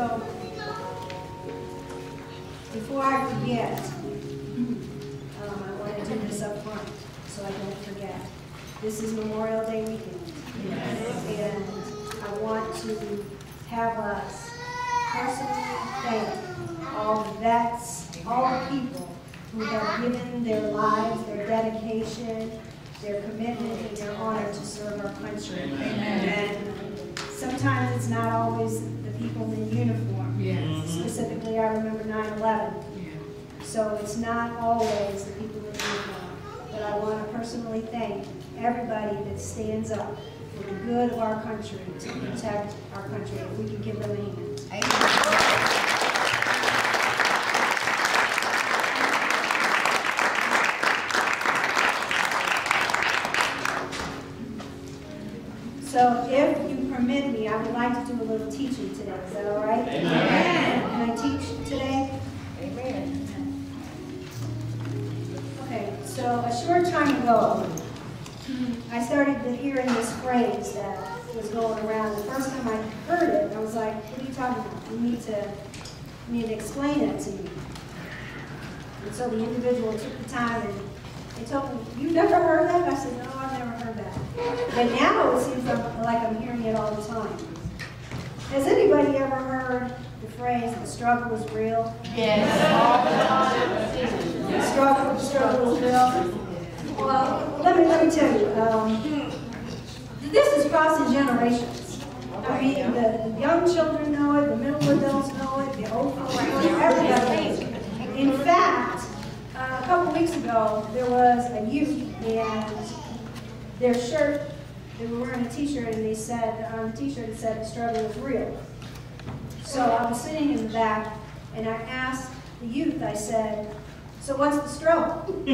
So, before I forget, um, I want to do this up front, so I don't forget. This is Memorial Day weekend. And I want to have us personally thank all the vets, all the people who have given their lives, their dedication, their commitment, and their honor to serve our country. And sometimes it's not always people in uniform. Yes. Mm-hmm. Specifically, I remember 9/11. Yeah. So it's not always the people in uniform. But I want to personally thank everybody that stands up for the good of our country, to protect our country. If we can give them a hand. So if you permit me, I would like to do a little teaching today. Is that all right? Amen. Can I teach today? Amen. Okay, so a short time ago, I started hearing this phrase that was going around. The first time I heard it, I was like, what are you talking about? You need to, you need to explain it to me. And so the individual took the time and they told me, you've never heard that? I said, no, I've never heard that. But now it seems like I'm hearing it all the time. Has anybody ever heard the phrase, the struggle is real? Yes. The struggle, the struggle is real. Well, let me, let me tell you, um, this is crossing generations. I mean, the, the young children know it, the middle adults know it, the old folks know it, everybody knows it. In fact, couple weeks ago, there was a youth and their shirt, they were wearing a t-shirt and they said, on the t-shirt it said, the struggle is real. So I was sitting in the back and I asked the youth, I said, so what's the struggle?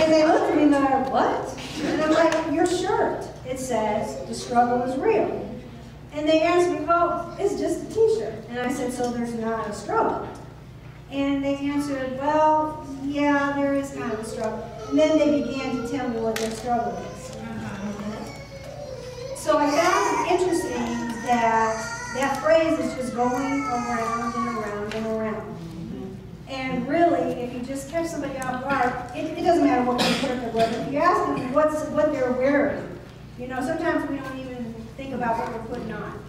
And they looked at me and they're like, what? And I'm like, your shirt, it says, the struggle is real. And they asked me, well, it's just a t-shirt. And I said, so there's not a struggle? And they answered, well, yeah, there is kind of a struggle. And then they began to tell me what their struggle is. Uh-huh. So I found it interesting that that phrase is just going around and around and around. Mm-hmm. And really, if you just catch somebody off guard, it, it doesn't matter what kind of shirt they're wearing. If you ask them what's, what they're wearing, you know, sometimes we don't even think about what we're putting on.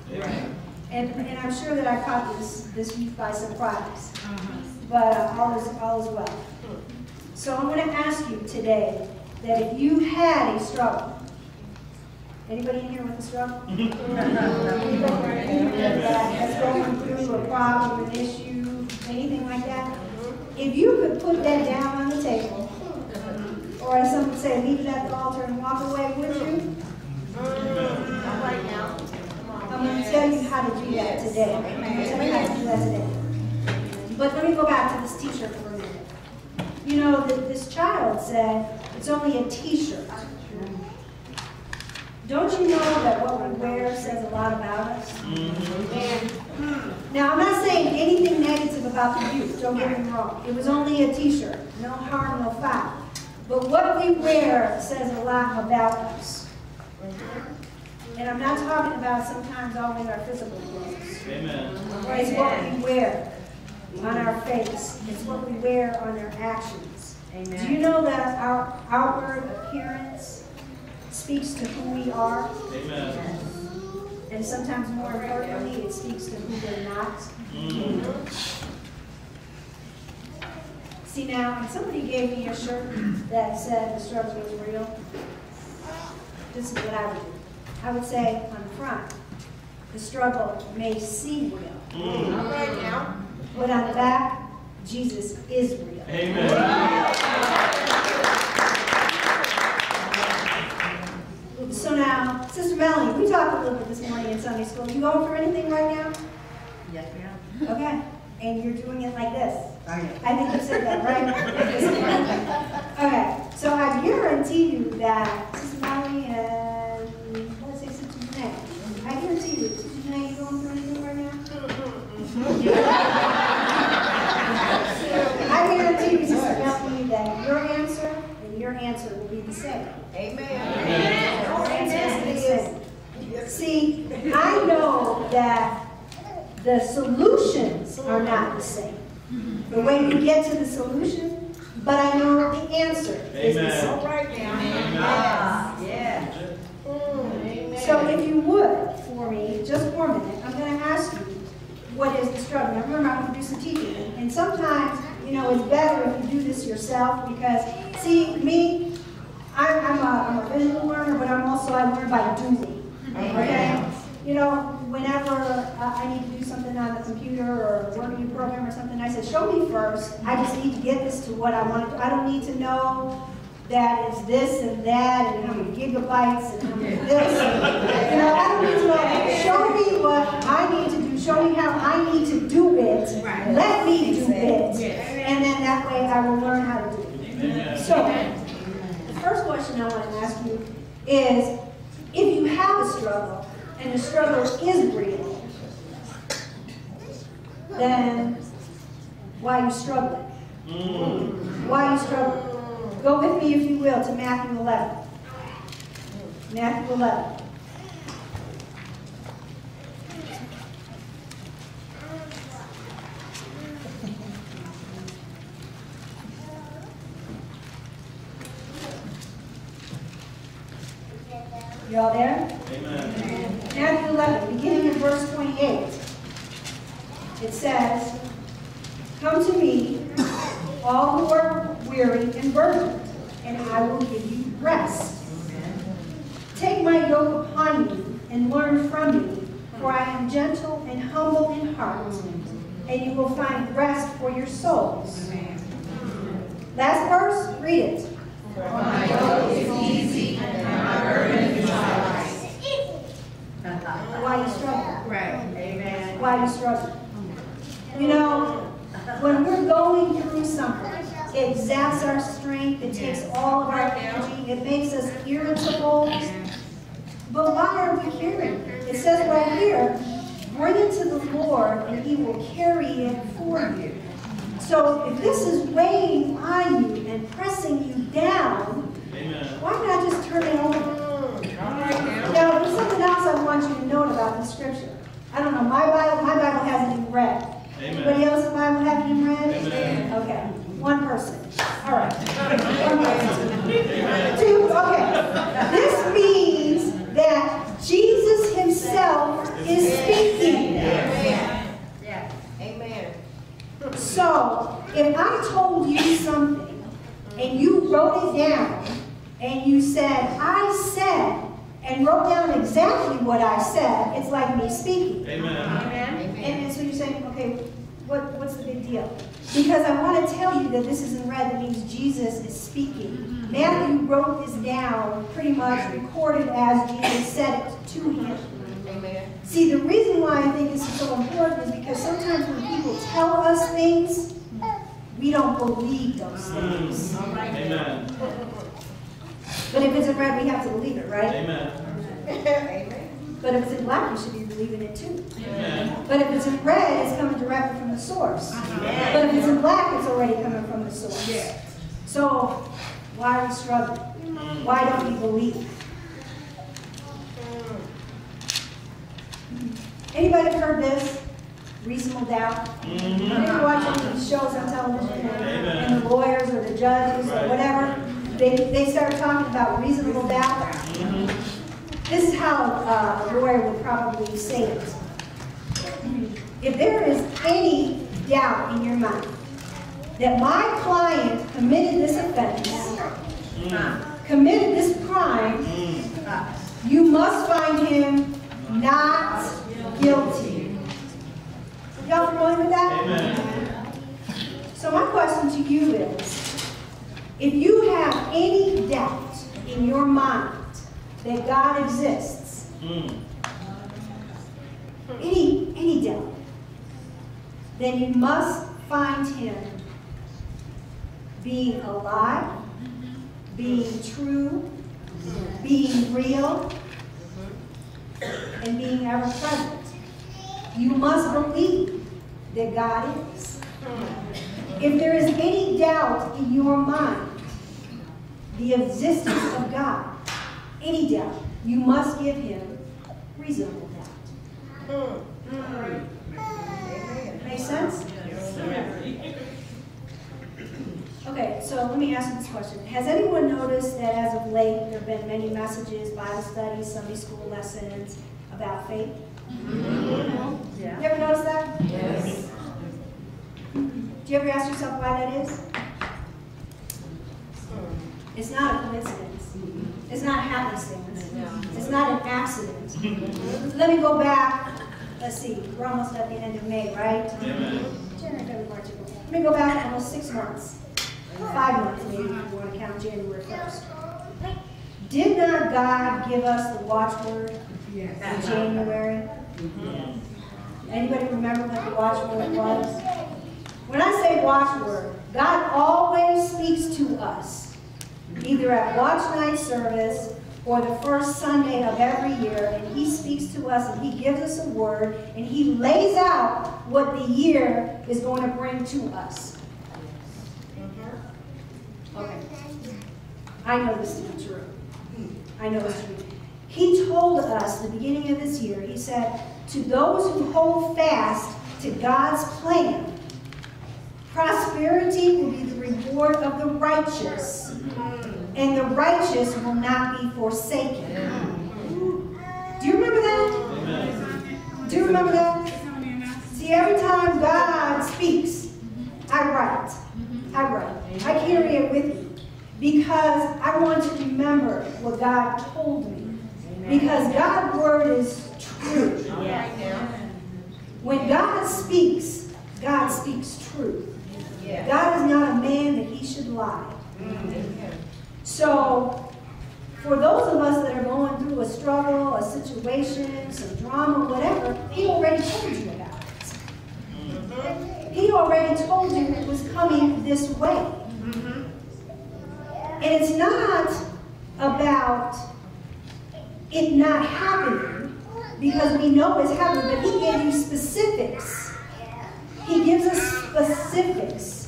And, and I'm sure that I caught this, this youth by surprise. Uh-huh. But uh, all is, all is well. So I'm going to ask you today that if you had a struggle, anybody in here with a struggle? That's going through a problem, an issue, anything like that? If you could put that down on the table, or as some would say, leave it at the altar and walk away, would you? Not right now. I'm going to tell you how to do that today. I'm going to tell you how to do that today. But let me go back to this t-shirt for a minute. You know, th- this child said, it's only a t-shirt. Don't you know that what we wear says a lot about us? Mm-hmm. And hmm, now, I'm not saying anything negative about the youth, don't get me wrong. It was only a t-shirt, no harm, no foul. But what we wear says a lot about us. And I'm not talking about sometimes always our physical clothes. Amen. It's what we wear on our face. It's what we wear on our actions. Do you know that our outward appearance speaks to who we are? Amen. And sometimes more importantly, it speaks to who we're not. See now, if somebody gave me a shirt that said the struggle is real, this is what I would do. I would say on the front, the struggle may seem real, All right now. But on the back, Jesus is real. Amen. So now, Sister Melanie, we talked a little bit this morning in Sunday school. Are You going for anything right now? Yes, ma'am. Okay. And you're doing it like this. I am. I think you said that right. okay, so I guarantee you that Sister Melanie and let's say Sister Janae, I guarantee you, Sister Janae, you going for anything right now? I guarantee you, Sister Melanie, that your answer and your answer will be the same. Amen. Your answer will be the same. See, I know that the solutions are not the same. The way you get to the solution, but I know the answer is the same. All right now. Amen. Yes. Mm, amen. So if you would, for me, just for a minute, I'm going to ask you, what is the struggle? Now remember, I'm going to do some teaching. And sometimes, you know, it's better if you do this yourself because, see, me, I'm, I'm, a, I'm a visual learner, but I'm also, I learn by doing. Okay? You know, whenever uh, I need to do something on the computer or work a program or something, I said, show me first. I just need to get this to what I want to do. I don't need to know that it's this and that and how many gigabytes and how many this. You know, I don't need to know. Show me what I need to do. Show me how I need to do it. Right. Let me do it. Yes. it. And then that way I will learn how to do it. Amen. So, the first question I want to ask you is, if you have a struggle, and the struggle is real, then why are you struggling? Mm. Why are you struggling? Go with me, if you will, to Matthew 11. Matthew 11. You all there? Amen. Matthew 11, beginning in verse 28. It says, Come to me, all who are weary and burdened, and I will give you rest. Take my yoke upon you and learn from me, for I am gentle and humble in heart, and you will find rest for your souls. Last verse, read it. Why you struggle? Right. Amen. Why you struggle? You know, when we're going through something, it zaps our strength, it takes all of our energy, it makes us irritable. But why are we carrying? it? It says right here, bring it to the Lord and he will carry it for you. So if this is weighing on you and pressing you down, Amen. why not just turn it over? Mm, all right now. Now, there's something else I want you to note about the scripture. I don't know, my Bible, my Bible hasn't even read. Anybody Amen. else's Bible have even read? Amen. Okay, one person. All right. One person. Two, okay. This means that Jesus himself is speaking. Amen. Yeah. Amen. So, if I told you something and you wrote it down and you said, I said, and wrote down exactly what I said, it's like me speaking. Amen. And, and so you're saying, okay, what, what's the big deal? Because I want to tell you that this is in red, that means Jesus is speaking. Matthew wrote this down, pretty much recorded as Jesus said it to him. Amen. See, the reason why I think this is so important is because sometimes when people tell us things, we don't believe those things. Mm. Amen. But if it's in red, we have to believe it, right? Amen. Amen. But if it's in black, we should be believing it too. Amen. But if it's in red, it's coming directly from the source. Amen. But if it's in black, it's already coming from the source. Yeah. So, why are we struggling? Why don't we believe? Anybody heard this? Reasonable doubt? Mm-hmm. Maybe watching these shows on television and, and the lawyers or the judges or whatever, they, they start talking about reasonable doubt. Mhm. This is how uh, a lawyer would probably say it. If there is any doubt in your mind that my client committed this offense, Mm. committed this crime, Mm. you must find him not guilty. Y'all familiar with that? Amen. So my question to you is, if you have any doubt in your mind that God exists, Mm. any, any doubt, then you must find him being alive, being true, being real, and being ever present. You must believe that God is. If there is any doubt in your mind, the existence of God, any doubt, you must give him reasonable doubt. Amen. Make sense? Okay, so let me ask you this question. Has anyone noticed that as of late, there have been many messages, Bible studies, Sunday school lessons about faith? You ever notice that? Yes. Do you ever ask yourself why that is? Hmm. It's not a coincidence. It's not happenstance. It's not an accident. Let me go back, let's see, we're almost at the end of May, right? Amen. January, February, March, April. Let me go back almost six months, five months maybe, if you want to count January first. Did not God give us the watchword in January? Anybody remember what the watchword was? When I say watchword, God always speaks to us, either at watch night service or the first Sunday of every year, and He speaks to us and He gives us a word and He lays out what the year is going to bring to us. Okay. I know this to be true. I know this to be true. He told us the beginning of this year, He said, to those who hold fast to God's plan, prosperity will be the reward of the righteous, and the righteous will not be forsaken. Do you remember that? Amen. Do you remember that? See, every time God speaks, I write. I write. I carry it with me because I want to remember what God told me. Because God's word is true. When God speaks, God speaks truth. God is not a man that he should lie. So, for those of us that are going through a struggle, a situation, some drama, whatever, he already told you about it. He already told you it was coming this way. And it's not about it not happening, because we know it's happening, but he gave you specifics. He gives us specifics.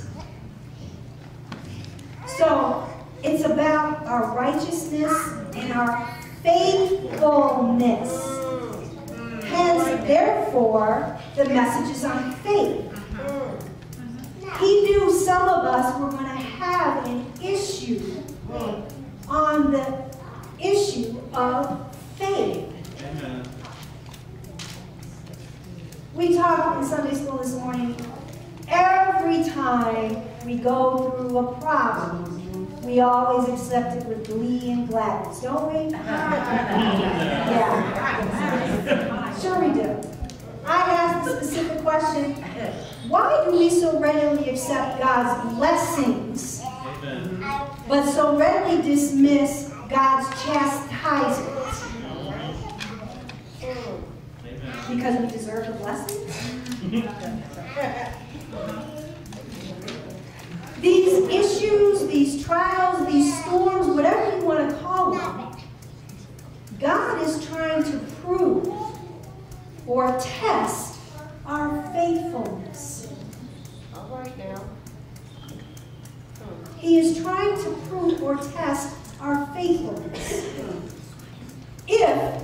So it's about our righteousness and our faithfulness. Hence, therefore, the message is on faith. He knew some of us were going to have an issue on the issue of faith. Amen. We talked in Sunday school this morning, every time we go through a problem, we always accept it with glee and gladness, don't we? Yeah. Sure we do. I asked the specific question, why do we so readily accept God's blessings, Amen. but so readily dismiss God's chastisement? Amen. Because we deserve the blessings? These issues, these trials, these storms, whatever you want to call them, God is trying to prove or test our faithfulness. All right now. Hmm. He is trying to prove or test our faithfulness. If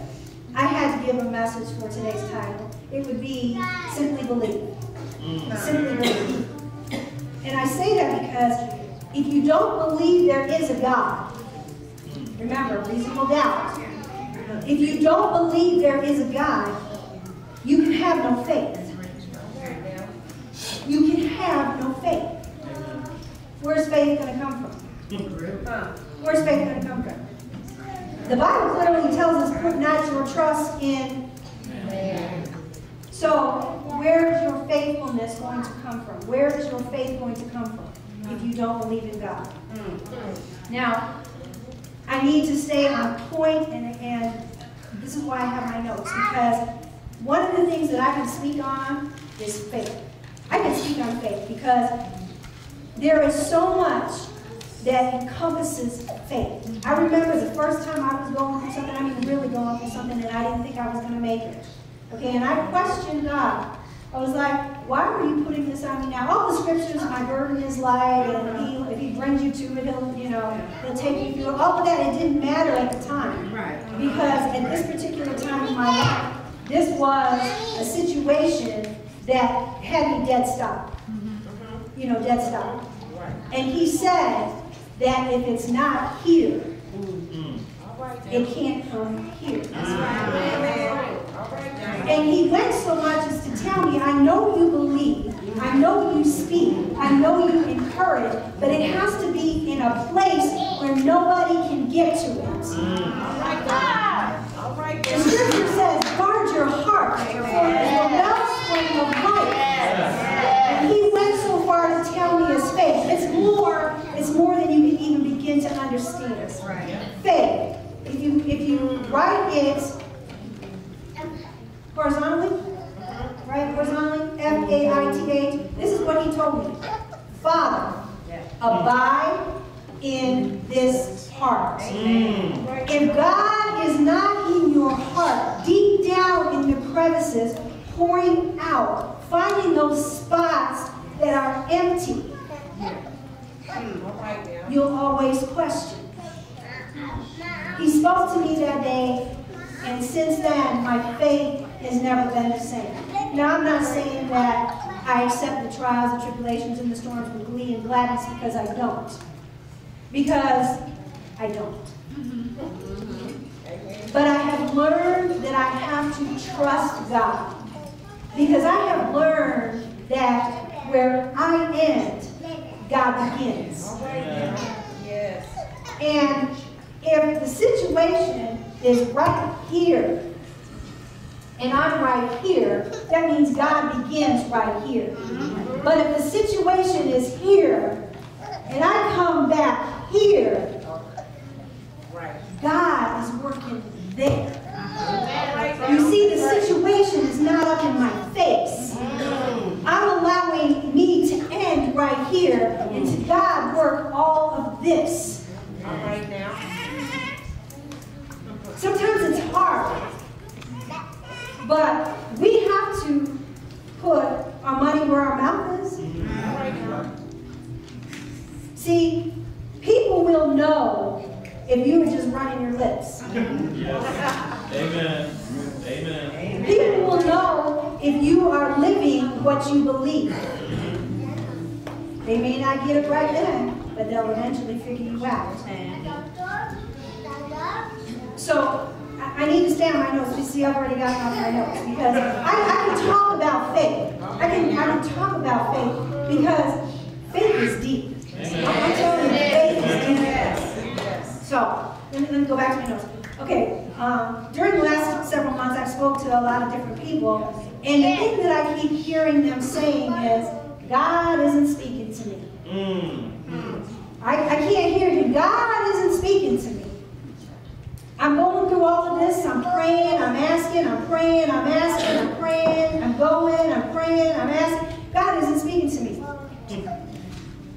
I had to give a message for today's title, it would be Simply Believe. Hmm. Simply believe. And I say that because if you don't believe there is a God, remember, reasonable doubt. If you don't believe there is a God, you can have no faith. All right now. You can have no faith. Where's faith going to come from? Where's faith going to come from? The Bible clearly tells us, put not your trust in Man. So, where is your faithfulness going to come from? Where is your faith going to come from if you don't believe in God? Hmm. Now, I need to stay on point, and, and this is why I have my notes, because one of the things that I can speak on is faith. I can speak on faith because there is so much that encompasses faith. I remember the first time I was going through something, I mean really going through something, and I didn't think I was going to make it. Okay, and I questioned God. I was like, why are you putting this on me now? All the scriptures, my burden is light, and he, if he brings you to it, he'll, you know, they'll take you through, all of that, it didn't matter at the time. Right. Because at this particular time in my life, this was a situation that had me dead stop. You know, dead stop. Right. And he said that if it's not here, Mm. Right it can't come here. Amen. All right. And he went so much as to tell me, I know you believe, I know you speak, I know you encourage, but it has to be in a place where nobody can get to it. All right now. All right The scripture says, guard your heart, for it is the wellspring of life. And he went so far to tell me his faith. It's more, it's more than you can even begin to understand. Faith. If you if you write it horizontally, right? Horizontally, F A I T H. This is what he told me. Father, abide in this heart. Mm. If God is not in your heart, deep down in the crevices, pouring out, finding those spots that are empty, now. you'll always question. He spoke to me that day, and since then, my faith has never been the same. Now, I'm not saying that I accept the trials and tribulations and the storms with glee and gladness because I don't. Because I don't. But I have learned that I have to trust God. Because I have learned that where I end, God begins. Now. Yes. And if the situation is right here, and I'm right here, that means God begins right here. But if the situation is here, and I come back here, God is working there. All right now. You see, the situation is not up in my face. I'm allowing me to end right here and to God work all of this. All right now. Sometimes it's hard, but we have to put our money where our mouth is. All right. See, people will know if you are just running your lips. Yes. Amen. Amen. People will know if you are living what you believe. They may not get it right then, but they'll eventually figure you out. So I, I need to stay on my notes. You see, I've already gotten off my notes because I, I can talk about faith. I can I can talk about faith because faith is deep. I'm telling you, faith is deep. Yes. So, let me, let me go back to my notes. Okay, um, during the last several months, I spoke to a lot of different people, and the thing that I keep hearing them saying is, God isn't speaking to me. Mm. I, I can't hear him. God isn't speaking to me. I'm going through all of this. I'm praying, I'm asking, I'm praying, I'm asking, I'm praying, I'm going, I'm praying, I'm asking. God isn't speaking to me.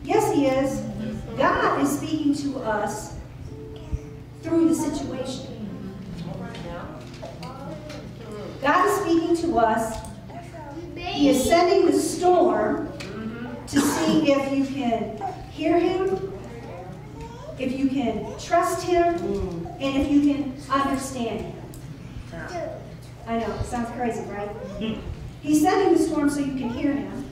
Yes, He is. God is speaking to us through the situation. God is speaking to us. He is sending the storm to see if you can hear Him, if you can trust Him, mm. and if you can understand Him. I know, it sounds crazy, right? He's sending the storm so you can hear Him.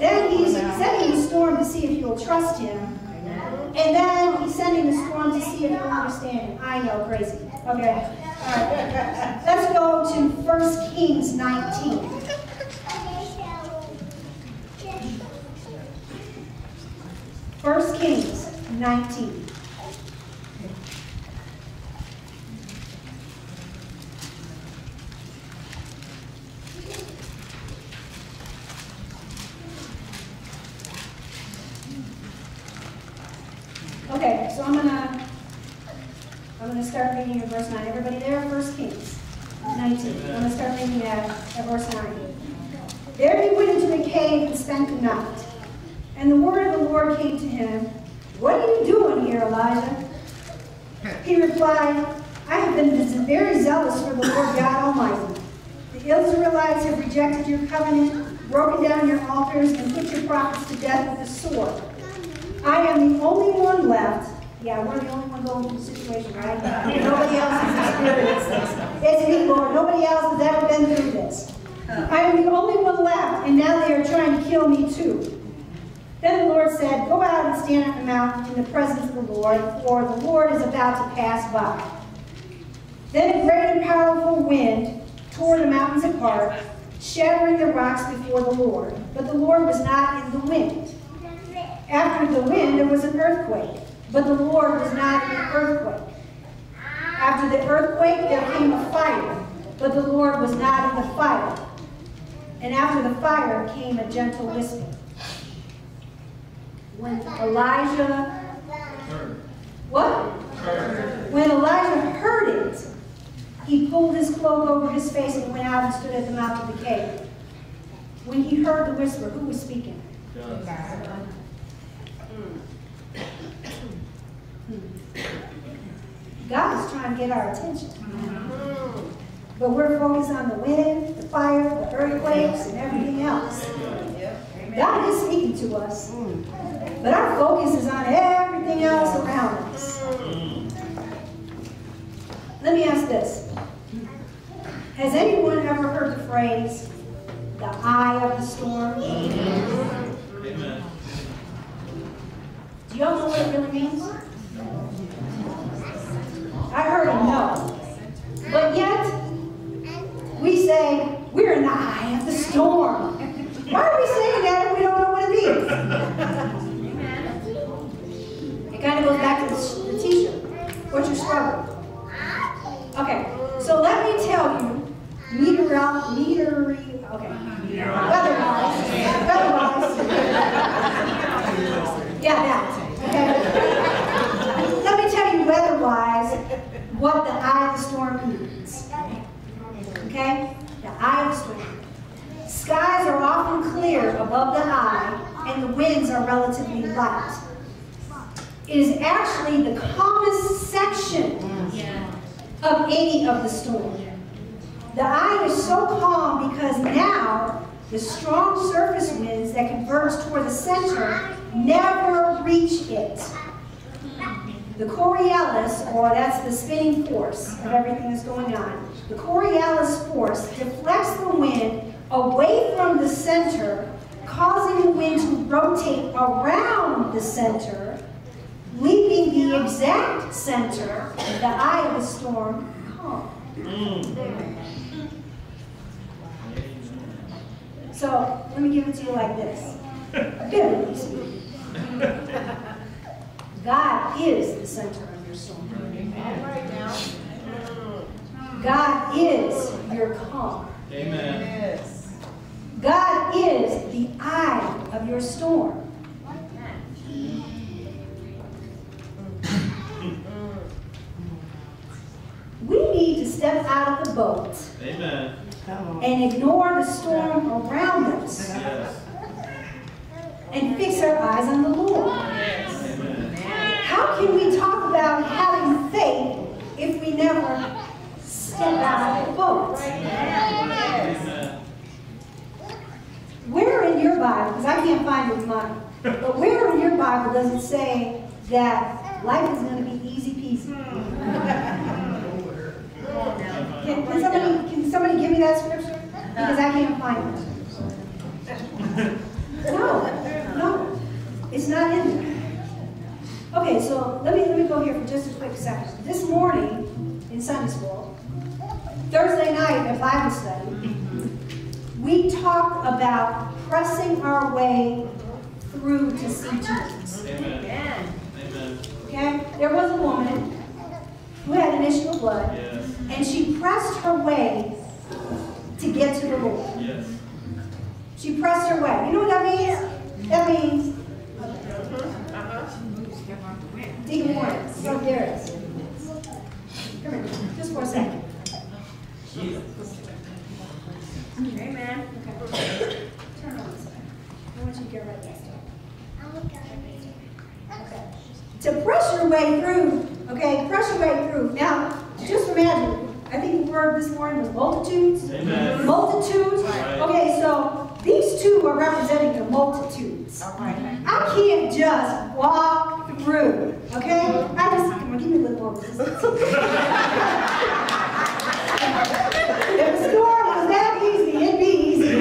Then He's sending the storm to see if you'll trust Him. And then He's sending the storm to see if you'll understand Him. I know, crazy. Okay. All right. Let's go to 1 Kings 19. First Kings 19. Okay, so I'm gonna I'm gonna start reading at verse 9. Everybody there? First Kings 19. I'm gonna start reading at, at verse 9. There he went into the cave and spent the night. And the word of the Lord came to him, What are you doing here, Elijah? He replied, I have been very zealous for the Lord God Almighty. The Israelites have rejected your covenant, broken down your altars, and put your prophets to death with the sword. I am the only one left. Yeah, we're the only one going through the situation, right? Nobody else has experienced this. It's me, Lord. Nobody else has ever been through this. I am the only one left, and now they are trying to kill me too. Then the Lord said, Go out and stand on the mountain in the presence of the Lord, for the Lord is about to pass by. Then a great and powerful wind tore the mountains apart, shattering the rocks before the Lord. But the Lord was not in the wind. After the wind, there was an earthquake, but the Lord was not in the earthquake. After the earthquake, there came a fire, but the Lord was not in the fire. And after the fire came a gentle whisper. When Elijah, what? When Elijah heard it, he pulled his cloak over his face and went out and stood at the mouth of the cave. When he heard the whisper, who was speaking? God. God is trying to get our attention. But we're focused on the wind, the fire, the earthquakes, and everything else. God is speaking to us. But our focus is on everything else around us. Let me ask this. Has anyone ever heard the phrase, the eye of the storm? Amen. Do y'all know what it really means? I heard a no. But yet, we say, we're in the eye of the storm. Why are we saying that if we don't know what it means? It kind of goes back to the the t-shirt. What's your struggle? Okay, so let me tell you, meteor, meteor, okay. Weather-wise, weather-wise. Yeah, that, okay? Let me tell you weather-wise what the eye of the storm means. Okay? The eye of the storm. Often clear above the eye, and the winds are relatively light. It is actually the calmest section of any of the storm. The eye is so calm because now the strong surface winds that converge toward the center never reach it. The Coriolis, or that's the spinning force of everything that's going on, the Coriolis force deflects the wind away from the center, causing the wind to rotate around the center, leaving the exact center, the eye of the storm, calm. So let me give it to you like this. Biblically speaking. God is the center of your storm. All right. God is your calm. Amen. God is the eye of your storm. We need to step out of the boat Amen. and ignore the storm around us Yes. and fix our eyes on the Lord. Amen. How can we talk about having faith if we never step out of the boat? Amen. Where in your Bible, because I can't find it in mine, but where in your Bible does it say that life is going to be easy peasy? Can, can somebody, can somebody give me that scripture? Because I can't find it. No, no, it's not in there. Okay, so let me, let me go here for just a quick second. This morning in Sunday school, Thursday night at Bible study, we talk about pressing our way through to see Jesus. Amen. Amen. Okay? There was a woman who had an issue of blood, Yes. and she pressed her way to get to the Lord. Yes. She pressed her way. You know what that means? That means, Deacon Warren, so there it is. Come here, just for a second. Amen. Turn on this way. I want you to get right next to it. Okay. To press your way through, okay, press your way through. Now, just imagine, I think the word this morning was multitudes. Amen. Multitudes. Right. Okay, so these two are representing the multitudes. Jesus. All right. I can't just walk through, okay? I just, come on, give me a little more resistance. if the storm was that easy, it'd be easy.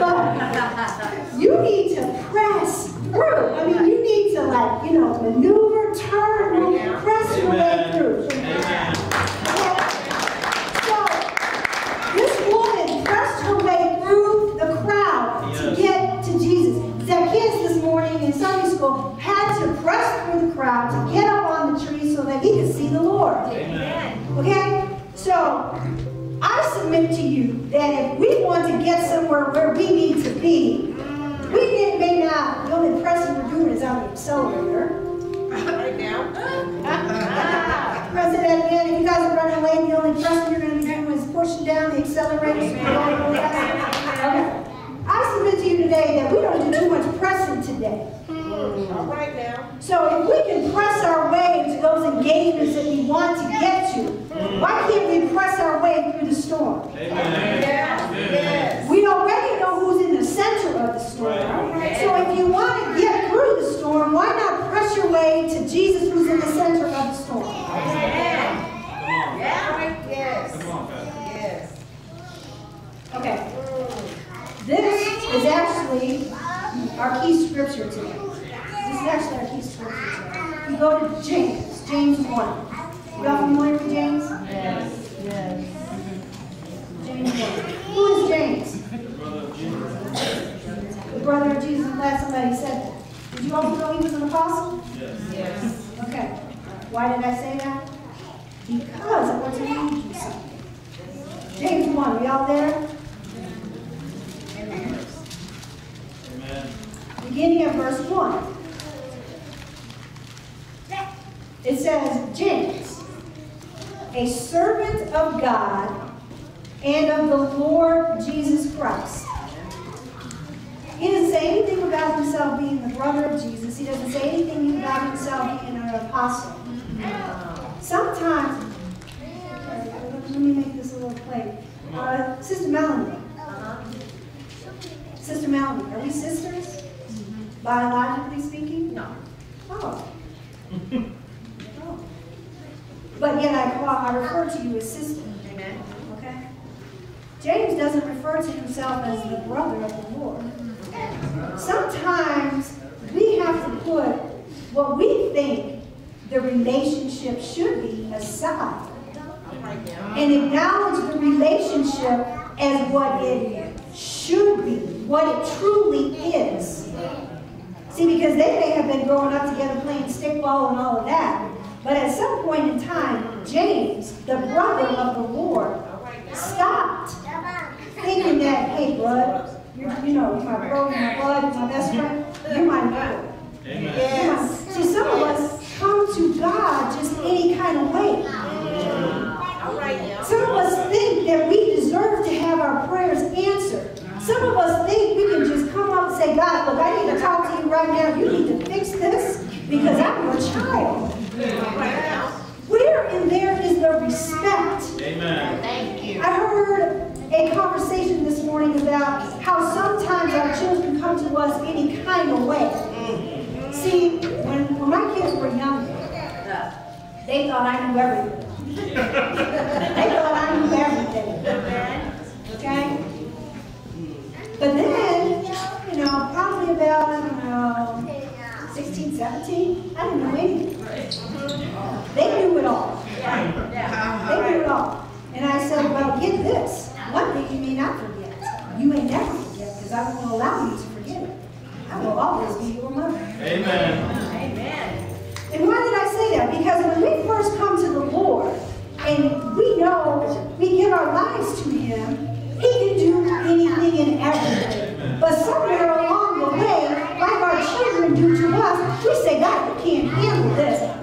but you need to press through. I mean, you need to like, you know, maneuver, turn, move, press your way through. Amen. So, this woman pressed her way through the crowd to get to Jesus. Zacchaeus this morning in Sunday school had to press through the crowd to get up on the tree so that he could see the Lord. Amen. Okay? So, I submit to you that if we want to get somewhere where we need to be, we may- may not, the only pressing we're doing is on the accelerator. Right now. At the end. If you guys are running late, the only pressing you're going to be doing is pushing down the accelerator. Okay. I submit to you today that we don't do too much pressing today. All right now. So if we can press our way into those engagements that we want to get to, why can't we press our way through the storm? Amen. Yes. Yes. We already know who's in the center of the storm. Right. So if you want to get through the storm, why not press your way to Jesus who's in the center of the storm? Yeah. Yes. Yes. Okay. This is actually our key scripture today. This is actually our key scripture today. We go to James, James 1. You all familiar with James? Yes. Yes. James 1. Who is James? The Brother of Jesus. The brother of Jesus. I'm glad somebody said that. Did you also know he was an apostle? Yes. Yes. Okay. Why did I say that? Because I want to read you something. James 1, are y'all there? Amen. beginning of verse 1. It says, James, a servant of God and of the Lord Jesus Christ. He doesn't say anything about himself being the brother of Jesus. He doesn't say anything about himself being an apostle. Sometimes, let me make this a little plain. Uh, Sister Melanie. Sister Melanie, are we sisters? Biologically speaking? No. Oh. Oh. But yet I call, I refer to you as sister, Amen. okay? James doesn't refer to himself as the brother of the Lord. Sometimes we have to put what we think the relationship should be aside All right and acknowledge the relationship as what it should be, what it truly is. See, because they may have been growing up together playing stickball and all of that, but at some point in time, James, the brother of the Lord, All right now. stopped thinking that, hey, bud, you're, you know, you're my bro, you're my bud, my best friend, you're my brother. Amen. Yes. See, some of us come to God just any kind of way. All right now. Some of us think that we deserve to have our prayers answered. Some of us think we can just come up and say, God, look, I need to talk to you right now. You need to fix this because I'm your child. All right now. Where in there is the respect? Amen. Thank you. I heard a conversation this morning about how sometimes our children come to us any kind of way. Mm. See, when, when my kids were younger, they thought I knew everything. they thought I knew everything. Okay? But then, you know, probably about, I don't know, 16, 17, I didn't know anything. They knew it all. They knew it all. And I said, well, get this. One thing you may not forget. You may never forget because I won't allow you to. I will always be your mother. Amen. Amen. And why did I say that? Because when we first come to the Lord and we know we give our lives to Him, He can do anything and everything. But somewhere along the way, like our children do to us, we say, God, you can't handle this.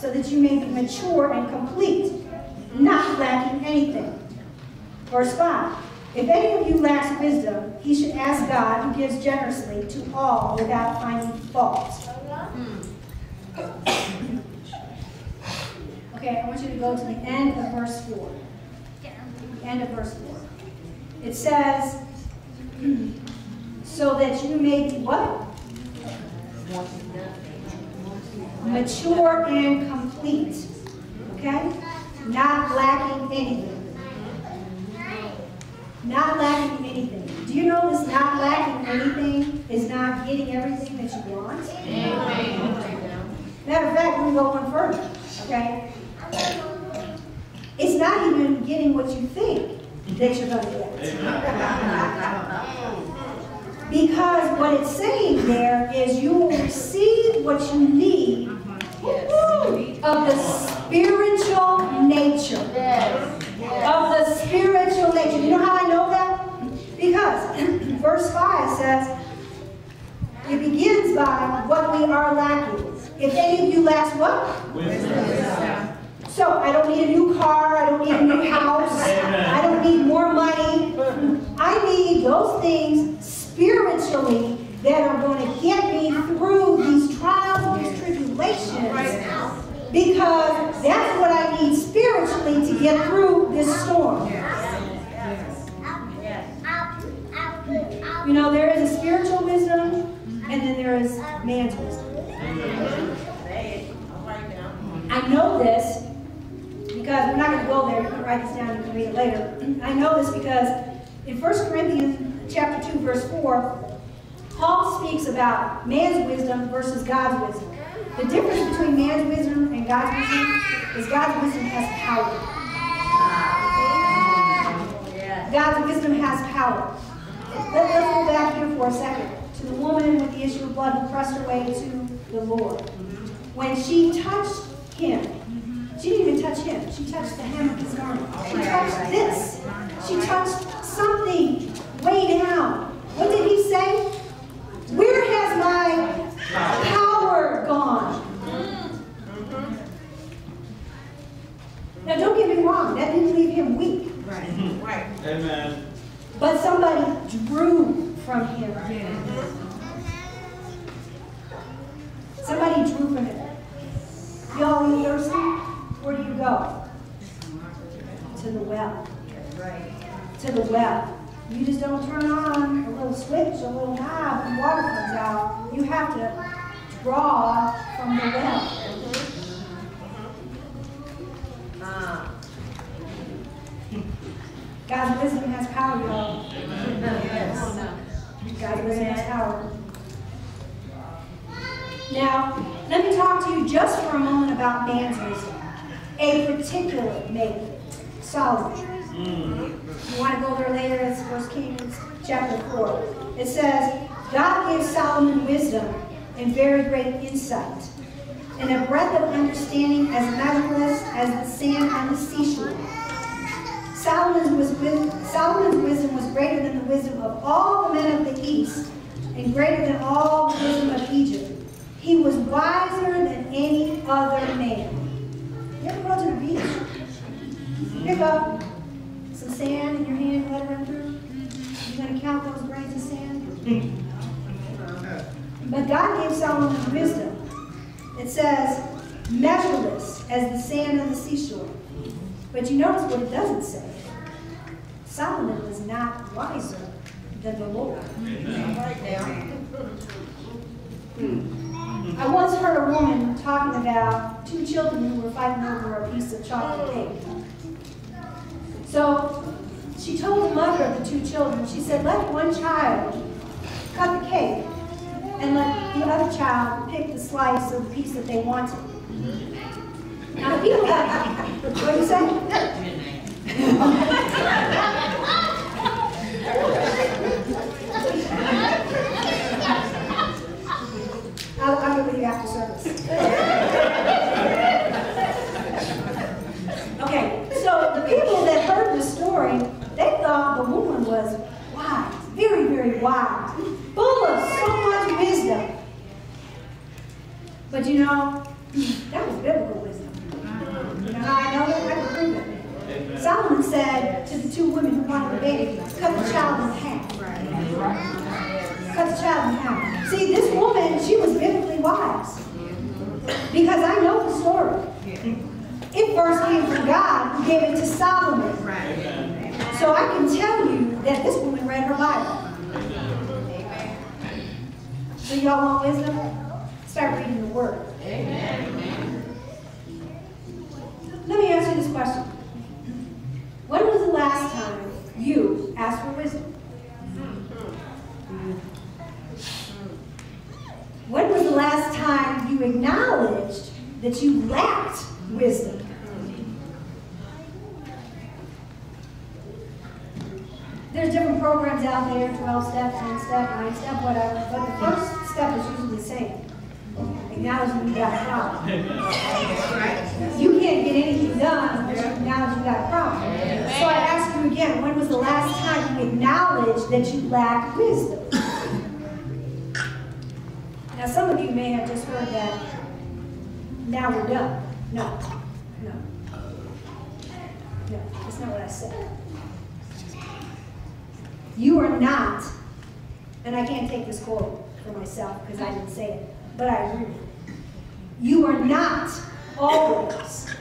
So that you may be mature and complete, not lacking anything. Verse 5. If any of you lacks wisdom, he should ask God, who gives generously to all without finding fault. Okay, I want you to go to the end of verse 4. The end of verse 4. It says, so that you may be what? Mature and complete. Okay? Not lacking anything. Not lacking anything. Do you know this not lacking anything is not getting everything that you want? Matter of fact, we go one further, okay? It's not even getting what you think that you're going to get. Because what it's saying there is you will receive what you need mm-hmm. of the spiritual nature. Of the spiritual nature. You know how I know that? Because verse 5 says, it begins by what we are lacking. If any of you lacks what? Wisdom. So I don't need a new car, I don't need a new house, Amen. I don't need more money. I need those things spiritually that are going to get me through these trials, these tribulations. Because that's what I need spiritually to get through this storm. You know, there is a spiritual wisdom, and then there is man's wisdom. I know this because we're not going to go there. You can write this down. You can read it later. I know this because in 1 Corinthians chapter 2, verse 4, Paul speaks about man's wisdom versus God's wisdom. The difference between man's wisdom and God's wisdom is God's wisdom has power. God's wisdom has power. Let, us go back here for a second to the woman with the issue of blood who pressed her way to the Lord. When she touched him, she didn't even touch him. She touched the hem of his garment. She touched this. She touched something way down. What did he say? Where has my power gone? Now, don't get me wrong. That didn't leave him weak. Right. Right. Amen. But somebody drew from him. Somebody drew from him. Y'all, thirsty, where do you go? To the well. Right. To the well. You just don't turn on a little switch, a little knob, and water comes out. You have to draw from the well. Uh-huh. God's wisdom has power, y'all. Yes. Oh, God's wisdom has power. Now, let me talk to you just for a moment about man's wisdom. A particular man, Solomon. Mm-hmm. You want to go there later? It's 1 Kings chapter 4. It says, God gave Solomon wisdom and very great insight, and a breadth of understanding as measureless as the sand on the seashore. Solomon was, with, the wisdom of all the men of the east, and greater than all the wisdom of Egypt. He was wiser than any other man. You ever go to the beach? Pick up some sand in your hand, and let it run through. You gonna count those grains of sand? But God gave Solomon wisdom. It says, measureless as the sand on the seashore. But you notice what it doesn't say. Solomon was not wiser than the Lord. I once heard a woman talking about two children who were fighting over a piece of chocolate cake. So she told the mother of the two children, she said, let one child cut the cake and let the other child pick the slice or the piece that they wanted. Now the people that, what do you say? I'll, I'll with you after service. Okay, so the people that heard the story, they thought the woman was wise, very, very wise, full of so much wisdom. But you know, that was biblical wisdom. You know how I know that? I can prove it. Solomon said to the two women who wanted the baby, cut the child in half. Cut the child in half. See, this woman, she was biblically wise. Because I know the story. It first came from God who gave it to Solomon. So I can tell you that this woman read her Bible. So y'all want wisdom? Start reading the Word. Amen. Let me you this question. When was the last time you asked for wisdom? When was the last time you acknowledged that you lacked wisdom? There's different programs out there, 12 step, 10 step, 9 step, whatever, but the first step is usually the same. Acknowledging you got a problem. You can't get anything done unless you acknowledge you got a problem. So I ask you again, when was the last time you acknowledged that you lack wisdom? Now, some of you may have just heard that, now we're done. No, no. No, that's not what I said. You are not, and I can't take this quote for myself because I didn't say it, but I agree. You are not always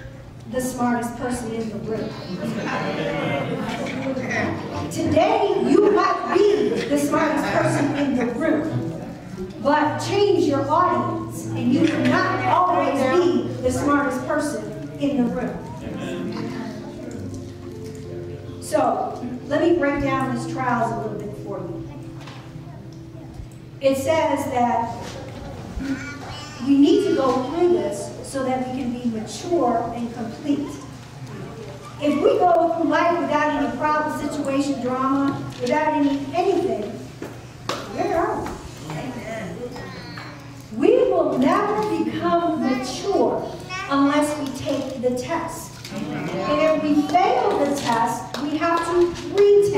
the smartest person in the room. Today, you might be the smartest person in the room, but change your audience, and you cannot always be the smartest person in the room. So, let me break down these trials a little bit for you. It says that we need to go through this so that we can be mature and complete. If we go through life without any problem, situation, drama, without any anything, where are we? We will never become mature unless we take the test. And if we fail the test, we have to retest.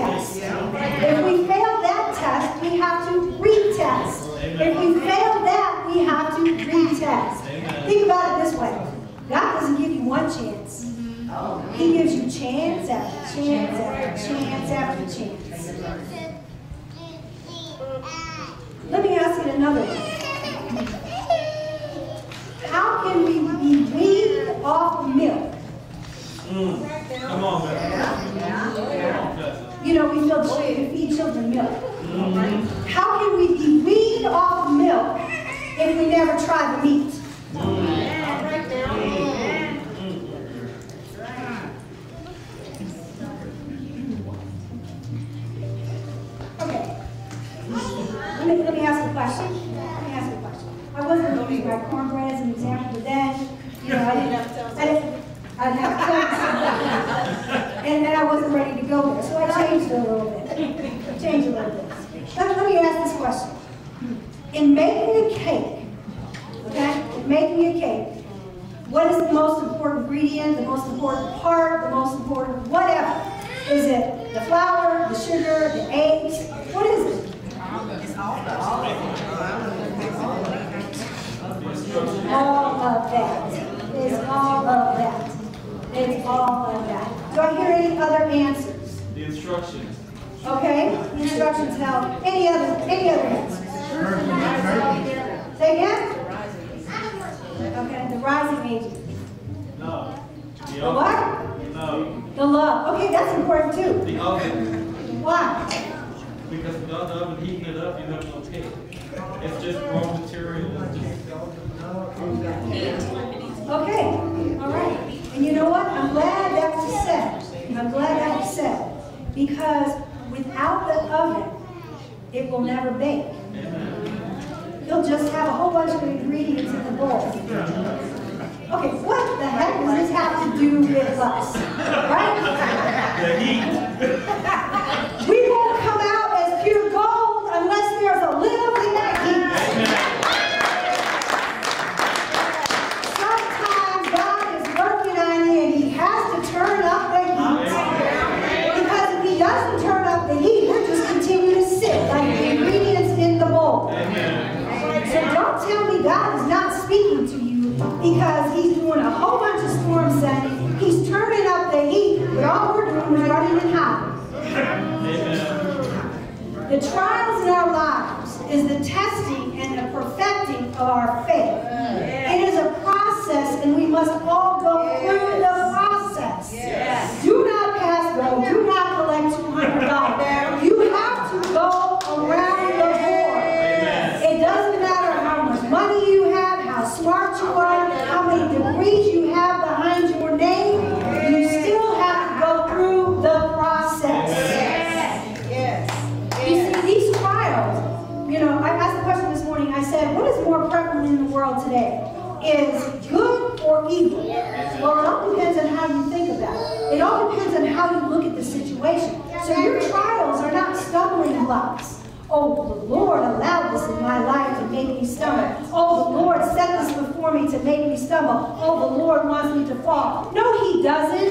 Okay, all right. And you know what? I'm glad that was said. I'm glad that was said. Because without the oven, it will never bake. You'll just have a whole bunch of ingredients in the bowl. Okay, what the heck does this have to do with us? Right? The heat. The trials in our lives is the testing and the perfecting of our faith. Mm. It is a process, and we must all go through me to make me stumble. Oh, the Lord wants me to fall. No, he doesn't.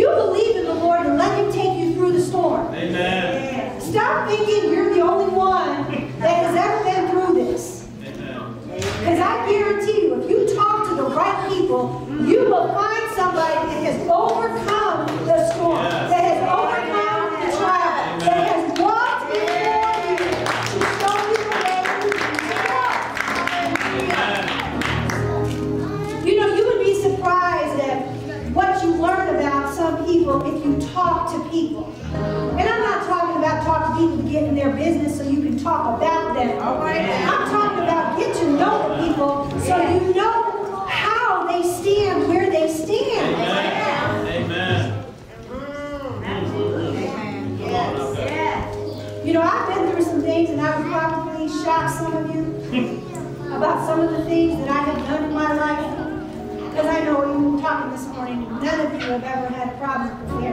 you believe in the Lord and let him take you through the storm. Amen. Stop thinking you're the only one that has ever been through this. Because I guarantee you, if you talk to the right people, you will find somebody that has overcome shock some of you about some of the things that I have done in my life? Because I know even talking this morning, none of you have ever had a problem with me.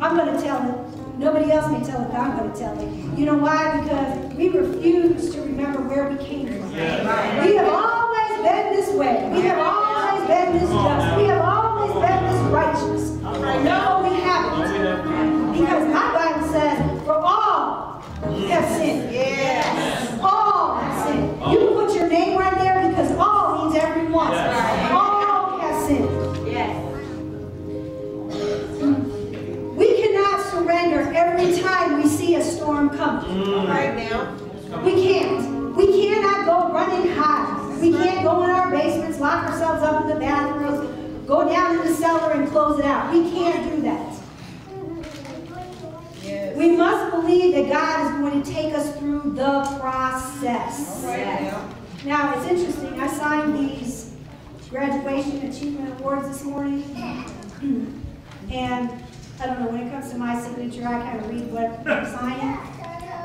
I'm going to tell it. Nobody else may tell it, but I'm going to tell it. You know why? Because we refuse to remember where we came from. Yes. We have always been this way. We have always been this just. We have always been this righteous. No, the bathrooms, go down in the cellar and close it out. We can't do that. Yes. We must believe that God is going to take us through the process. Right now. Now, it's interesting, I signed these graduation achievement awards this morning. And I don't know, when it comes to my signature, I kind of read what I'm signing.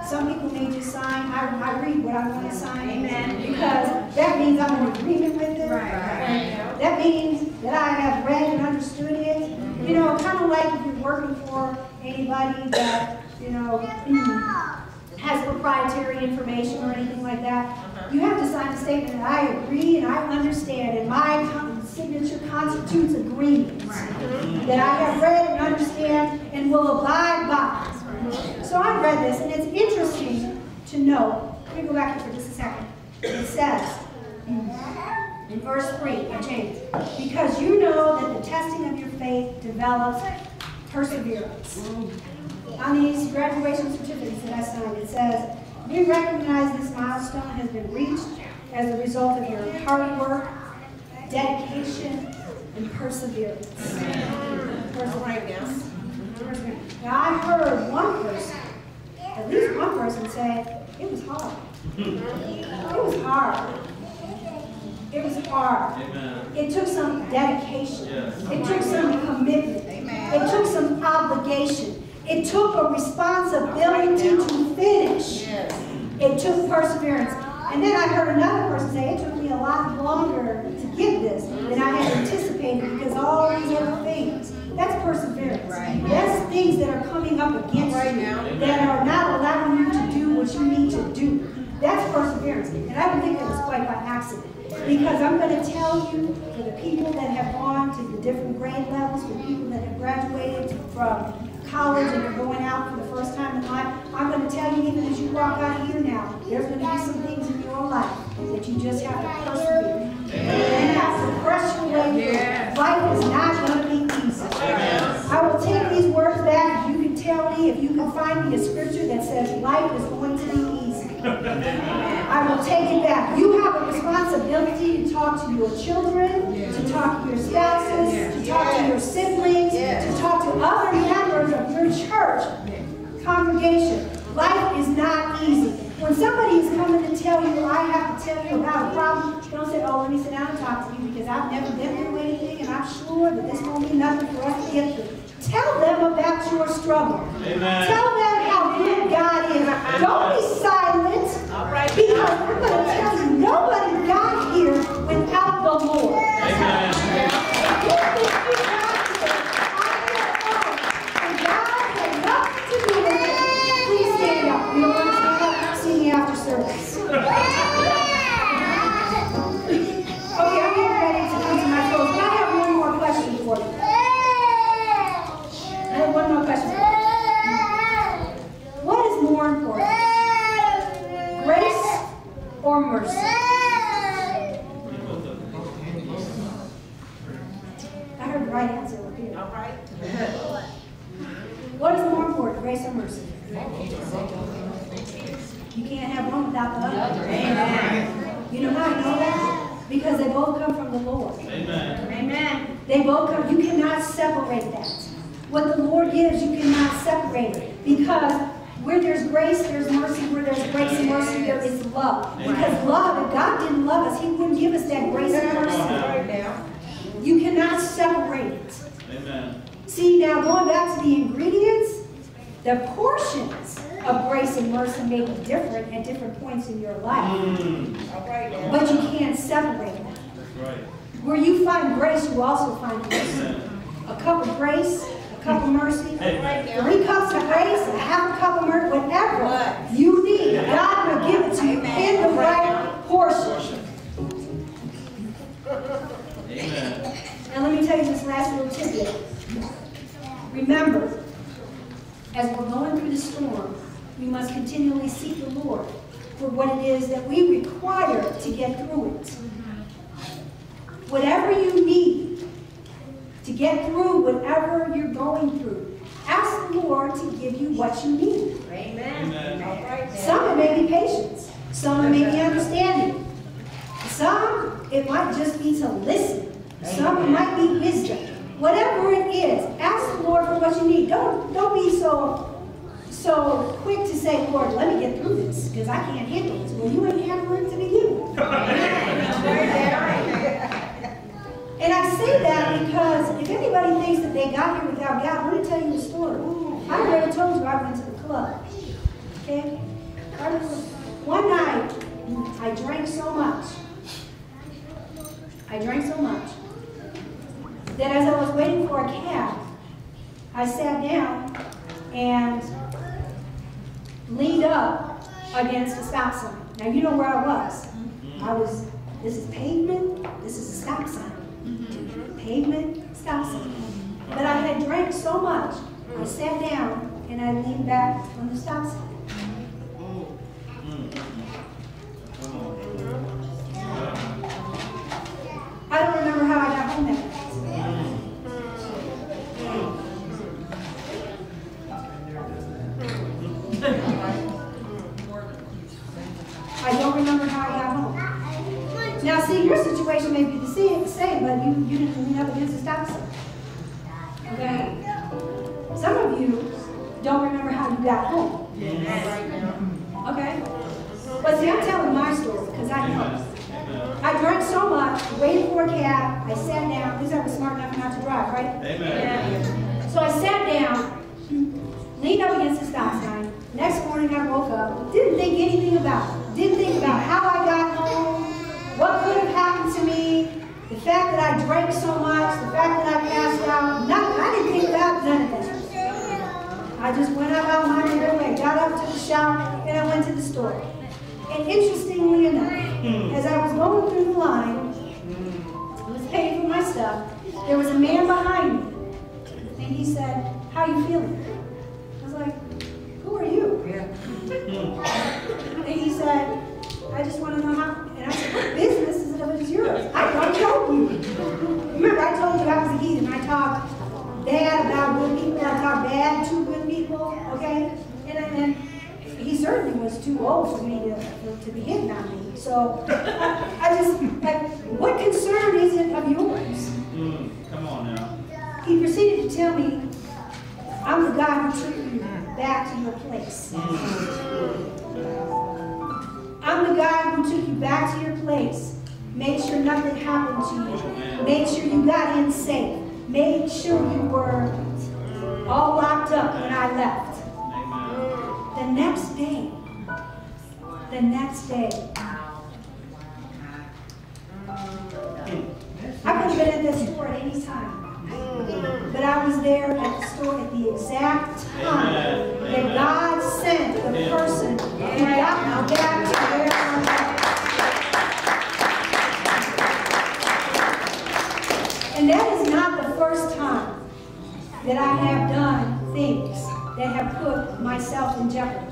Some people may just sign, I, I read what I want to sign. Amen. Because that means I'm in agreement with it. Right, right. That means that I have read and understood it. You know, mm-hmm. kind of like if you're working for anybody that, you know, has proprietary information or anything like that, uh-huh. you have to sign a statement that I agree and I understand, and my signature constitutes agreement. Mm-hmm. That I have read and understand and will abide by. So I read this, and it's interesting to know. Let me go back here for just a second. It says, in verse 3 of James, because you know that the testing of your faith develops perseverance. On these graduation certificates that I signed, it says, we recognize this milestone has been reached as a result of your hard work, dedication, and perseverance. Perseverance. Now, I heard one person, at least one person say, it was hard. It was hard. It was hard. Amen. It took some dedication. Yes. It took some commitment. It took some obligation. It took a responsibility to finish. Yes. It took perseverance. And then I heard another person say, it took me a lot longer to get this than I had anticipated because all these other things. That's perseverance. Right. That's things that are coming up against Right you now. that are not allowing you to do what you need to do. That's perseverance. And I don't think it was quite by accident. Because I'm going to tell you, for the people that have gone to the different grade levels, for people that have graduated from college and are going out for the first time in life, I'm going to tell you, even as you walk out of here now, there's going to be some things in your own life that you just have to persevere. And have to press your way through. Life is not going to be I will take these words back. If you can tell me if you can find me a scripture that says life is going to be easy. I will take it back. You have a responsibility to talk to your children, to talk to your spouses, to talk to your siblings, to talk to other members of your church congregation. Life is not easy. When somebody is coming to tell you, I have to tell you about a problem, don't say, oh, let me sit down and talk to you because I've never been through anything and I'm sure that this won't be nothing for us to get through. Tell them about your struggle. Amen. Tell them how good God is. Don't be silent. All right. Because I'm going to tell you, nobody got here without the Lord. Ask to give you what you need. Amen. Amen. All right now. Some it may be patience, some it may be understanding. Some it might just be to listen. Some it might be wisdom. Whatever it is, ask the Lord for what you need. Don't don't be so so quick to say, Lord, let me get through this because I can't handle this. Well, you ain't handling it to begin with. And I say that because if anybody thinks that they got here without God, let me tell you a story. I already told you I went to the club. Okay? One night, I drank so much. I drank so much that as I was waiting for a cab, I sat down and leaned up against a stop sign. Now you know where I was. I was, this is pavement, this is a stop sign. Mm-hmm. Pavement, stop sign. But I had drank so much, I sat down and I leaned back on the stop sign. I don't remember how I got home that night. I don't remember how I got home. Now, see, your situation may be the same, but you, you didn't lean up against a stop sign. Okay? Some of you don't remember how you got home. Okay? But see, I'm telling my story because I know. I drank so much, waited for a cab, I sat down, because I was smart enough not to drive, right? Amen. So I sat down, leaned up against the stop sign. Next morning I woke up, didn't think anything about it. Didn't think about how I got home, what could have happened to me, the fact that I drank so much, the fact that I passed out. Nothing. I didn't think about none of that. I just went about my merry way, got up, took a shower, and I went to the store. And interestingly enough, hmm. as I was going through the line, I was paying for my stuff, there was a man behind me. And he said, how you feeling? I was like, who are you? Hmm. And he said, I just want to know how, and I said, what business is it it's yours? I don't know you. Remember, I told you I was a heathen. I talk bad about good people. I talk bad to people, okay? And, and he certainly was too old for me to, to be hitting on me. So I, I just, like, what concern is it of yours? Mm. Come on now. He proceeded to tell me, I'm the God who took you back to your place. I'm the God who took you back to your place. Made sure nothing happened to you. Made sure you got in safe. Made sure you were all locked up when I left. Amen. The next day, the next day, I could have been at that store at any time. But I was there at the store at the exact time Amen. that God sent the person who got me back to where I'm at. And that is not the first time that I have done things that have put myself in jeopardy.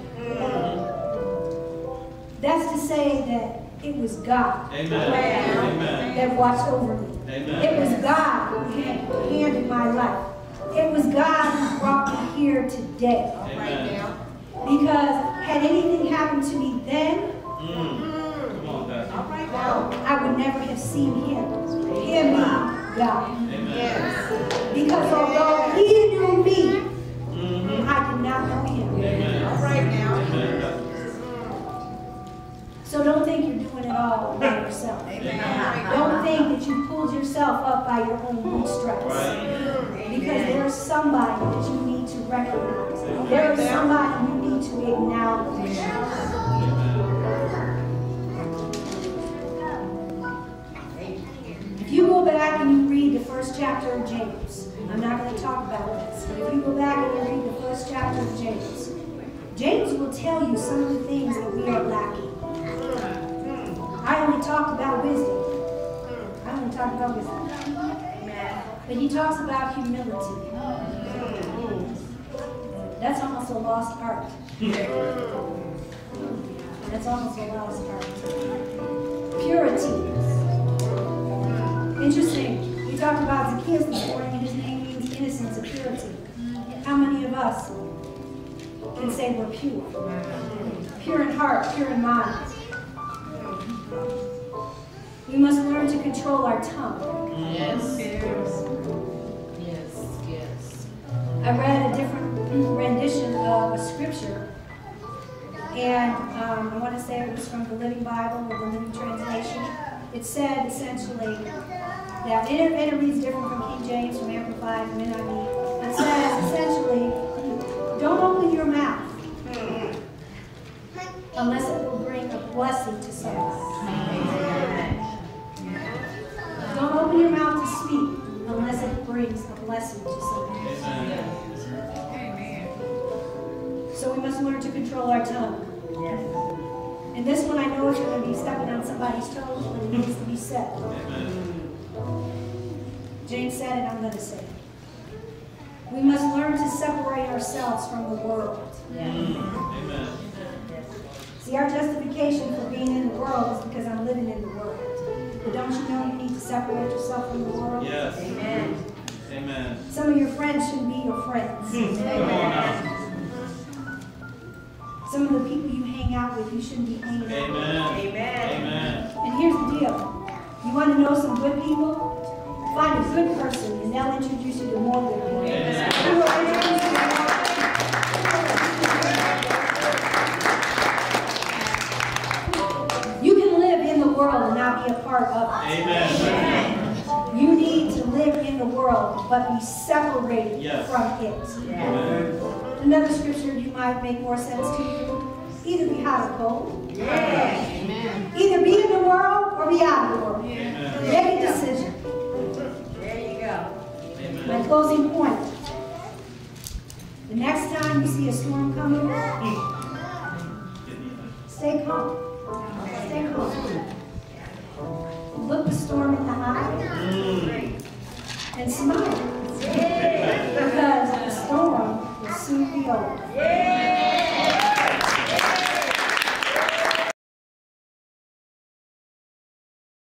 That's to say that It was God Amen. Amen. that watched over me. It was God who had a hand in my life. It was God who brought me here today. Amen. Because had anything happened to me then, Mm. Come on, Pastor. All right now. I would never have seen him. Him being God. Amen. Yes. Because although he knew me, Mhm. I did not know him. Amen. All right now. Amen. So don't think you're doing it all by yourself. Amen. Don't think that you pulled yourself up by your own bootstraps. Right. Because there's somebody that you need to recognize. There is somebody you need to acknowledge. If you go back and you read the first chapter of James, I'm not going to talk about this, but if you go back and you read the first chapter of James, James will tell you some of the things that we are lacking. I only talked about wisdom. I only talked about wisdom. But he talks about humility. That's almost a lost art. That's almost a lost art. Purity. Interesting. We talked about Zacchaeus this morning, and his name means innocence or purity. How many of us can say we're pure? Pure in heart, pure in mind. We must learn to control our tongue. Yes. Yes, yes. I read a different rendition of a scripture, and um, I want to say it was from the Living Bible or the Living Translation. It said essentially and it, reads different from King James, from Amplified, from NIV. It says essentially, don't open your mouth unless it will bring a blessing to someone. Don't open your mouth to speak unless it brings a blessing to someone. So we must learn to control our tongue. And this one I know is going to be stepping on somebody's toes, but it needs to be said. Amen. James said it, I'm going to say it. We must learn to separate ourselves from the world. Mm. Amen. See, our justification for being in the world is because I'm living in the world. But don't you know you need to separate yourself from the world? Yes. Amen. Amen. Some of your friends shouldn't be your friends. Come on now. Some of the people you hang out with, you shouldn't be hanging out with. Amen. Amen. Amen. And here's the deal. You want to know some good people? Find a good person and they'll introduce you to more good people. Amen. Who will introduce you to more- You can live in the world and not be a part of it. Amen. You need to live in the world but be separated Yes. from it. Amen. Another scripture you might make more sense to you. Either be hot or cold. Amen. Either be in the world or be out of the world. Amen. Make a decision. There you go. Amen. My closing point. The next time you see a storm coming, stay calm. Stay calm. Look the storm in the eye Mm. and smile. Because the storm will soon be over.